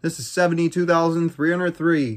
This is 72,303.